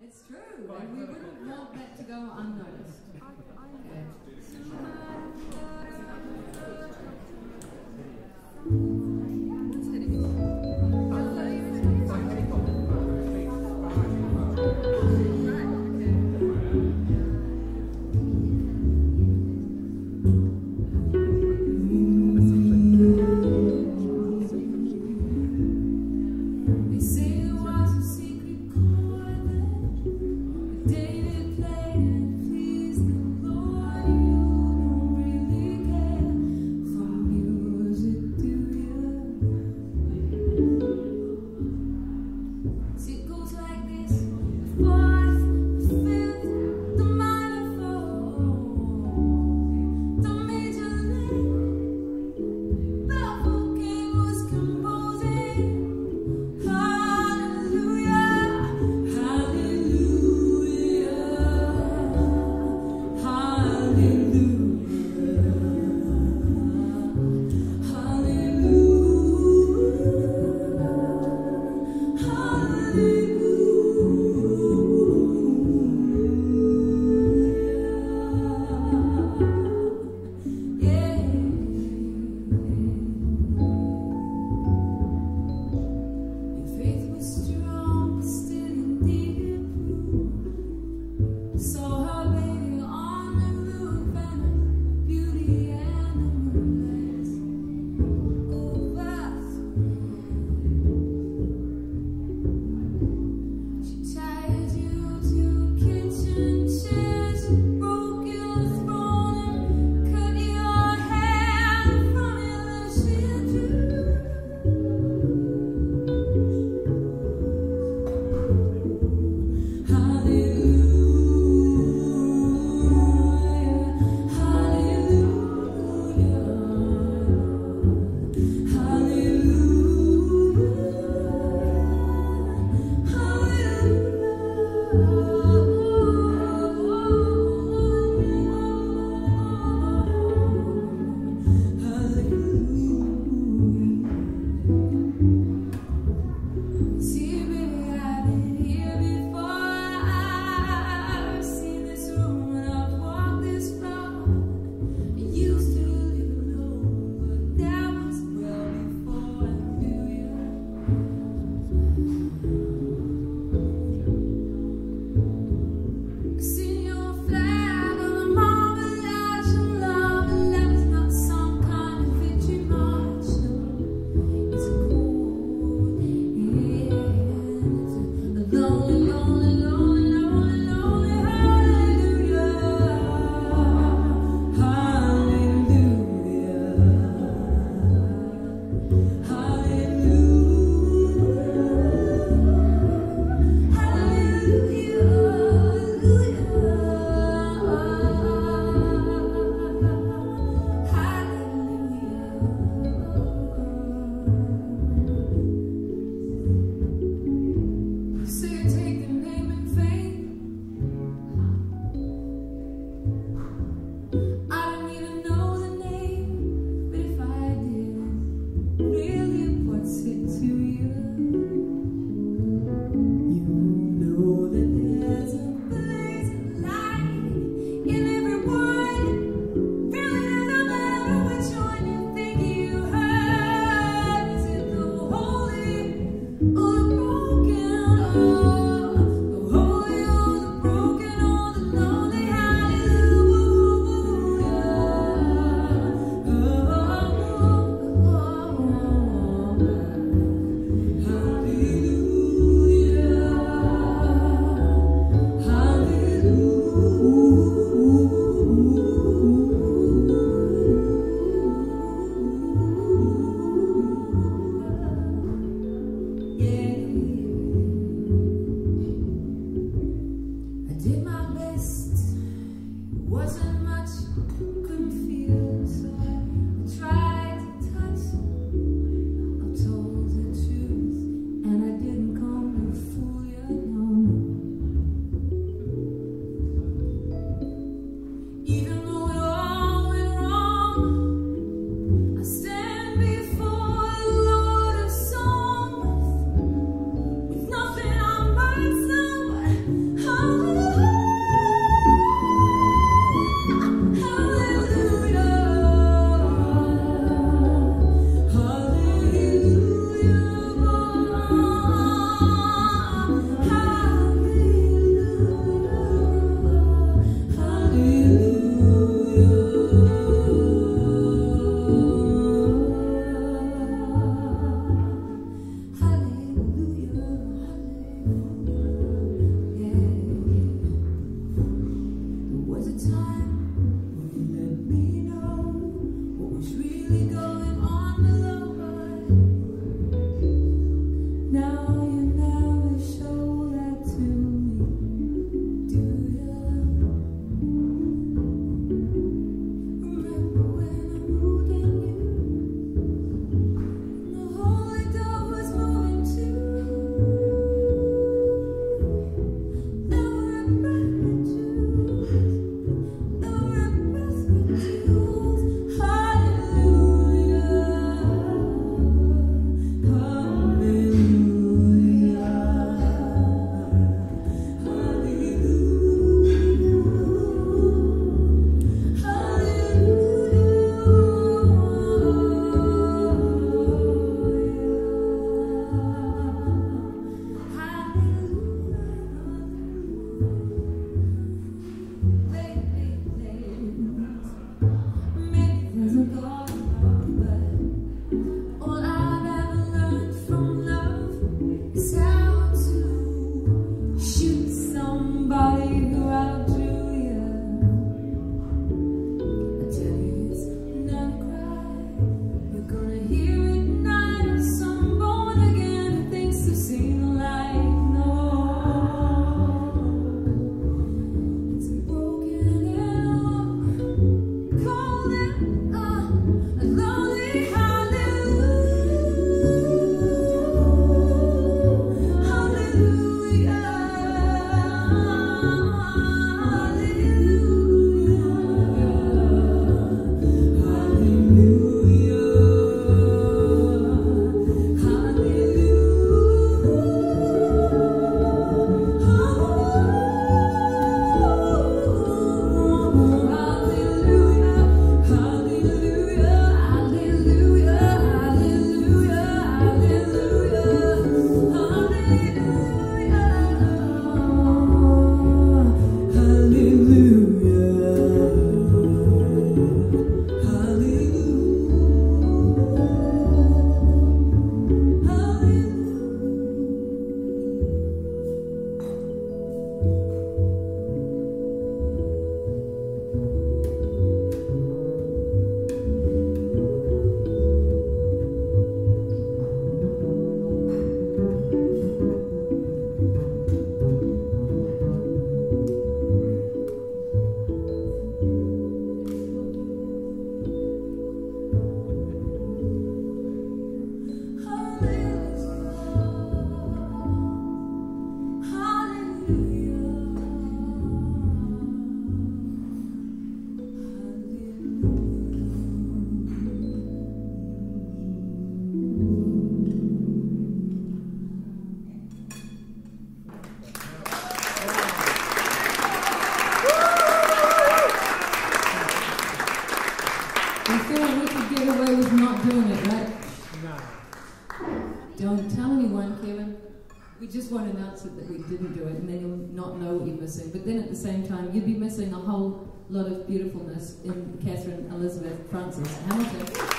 It's true, and we wouldn't want that to go unnoticed. Kevin. We just won't announce it that we didn't do it, and then you'll not know what you're missing. But then at the same time, you'd be missing a whole lot of beautifulness in Catherine Elizabeth Francis Hamilton.